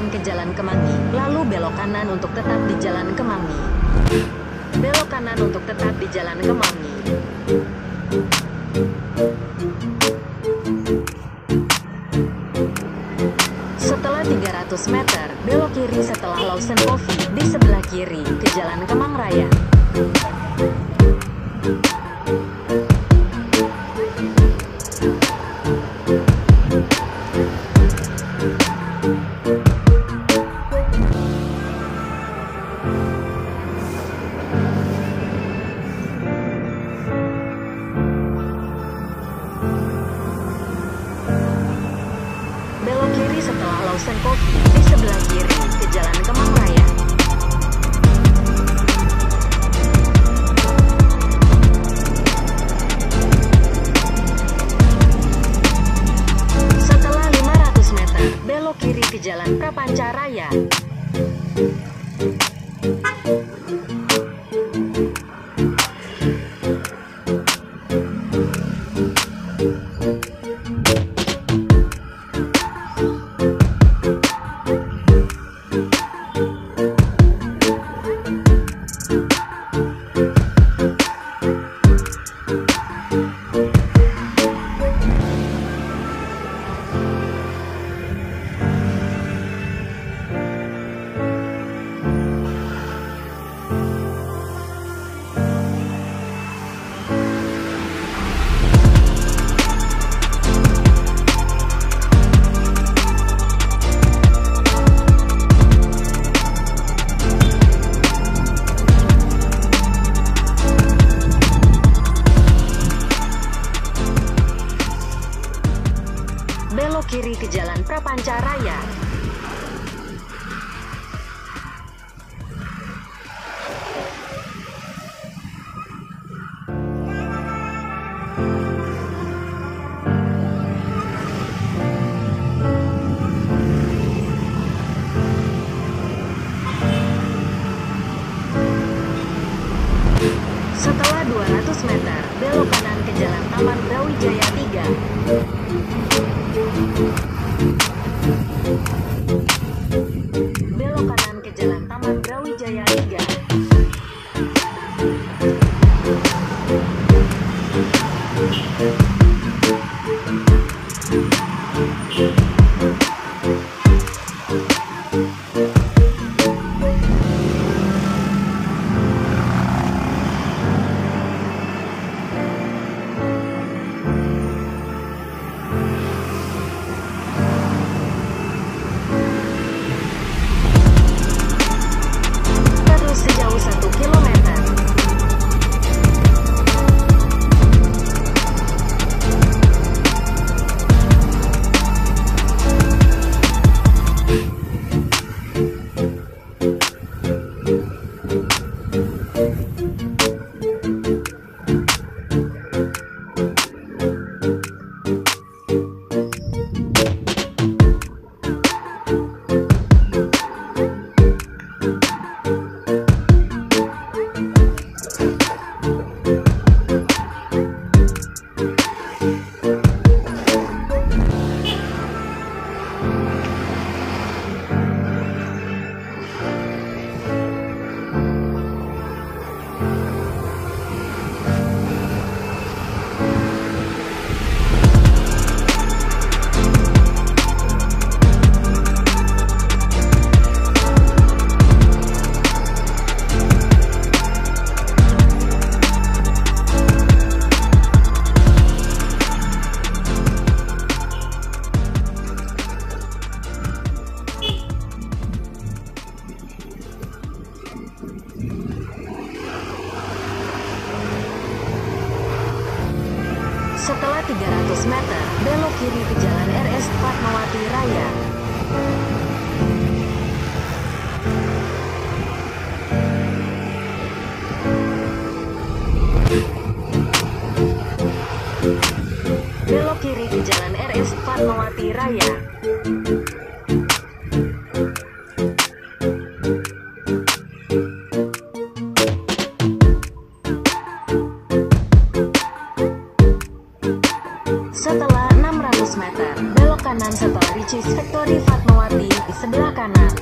kanan ke Jalan Kemangi, lalu belok kanan untuk tetap di Jalan Kemangi. Belok kanan untuk tetap di Jalan Kemangi. Setelah 300 meter, belok kiri setelah Lawson Coffee di sebelah kiri ke Jalan Kemang Raya. Kiri Jalan Prapanca Raya. Brawijaya 3.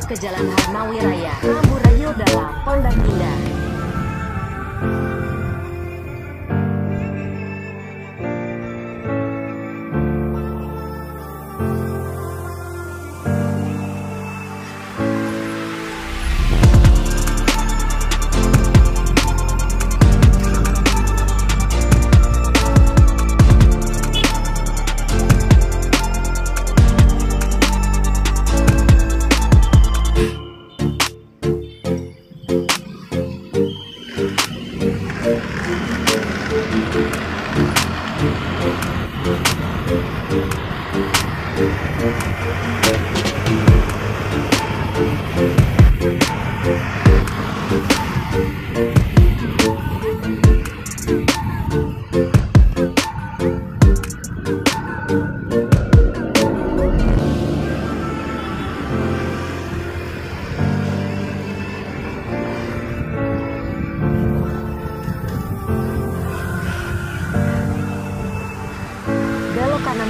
ke jalan Yeah.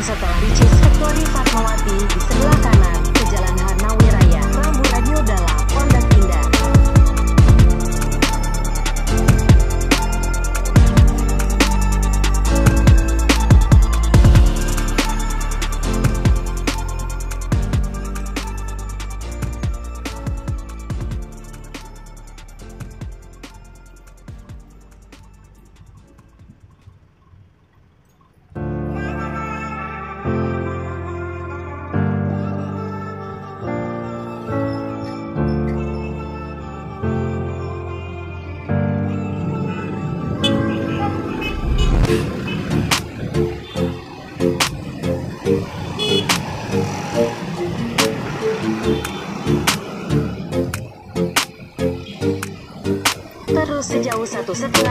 setelah Ricis Victory Fatmawati di sebelah kanan. datos.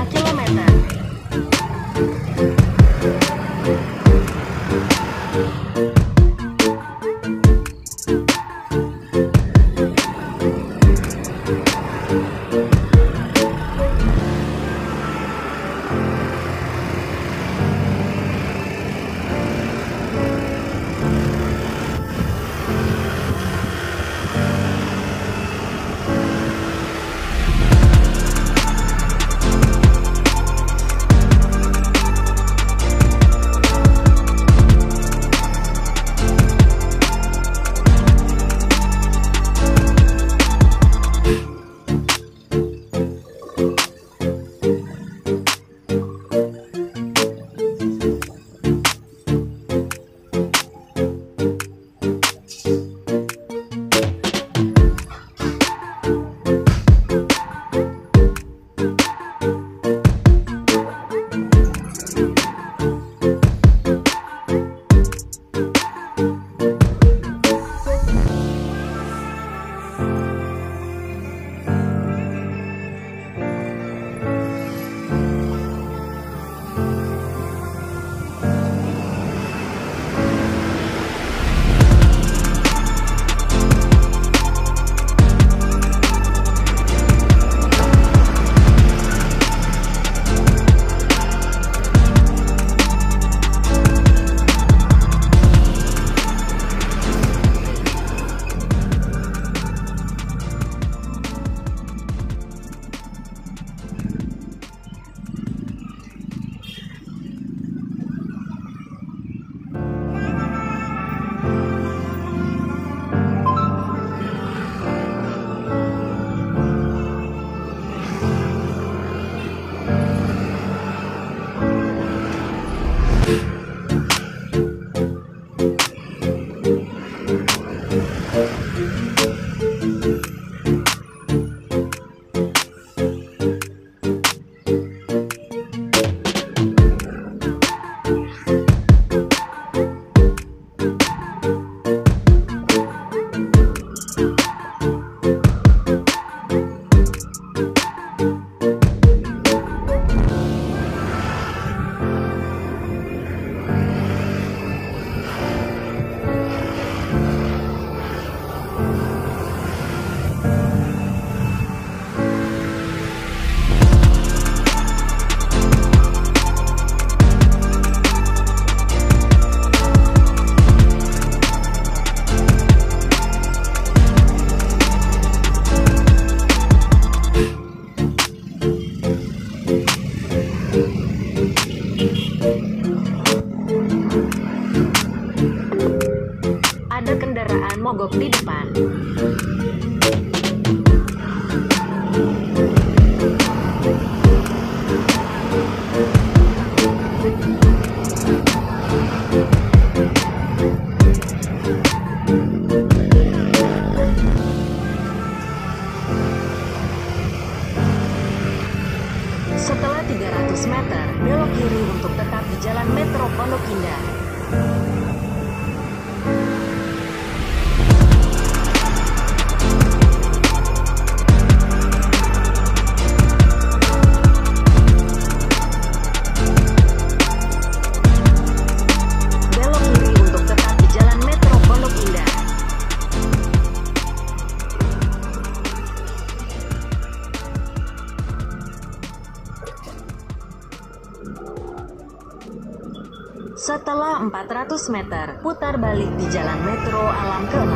ada kendaraan mogok di depan. Setelah 300 meter, belok kiri untuk tetap di jalan Metro Pondok Indah. Setelah 400 meter, putar balik di Jalan Metro Alam ke-6.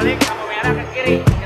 balik sama merah ke kiri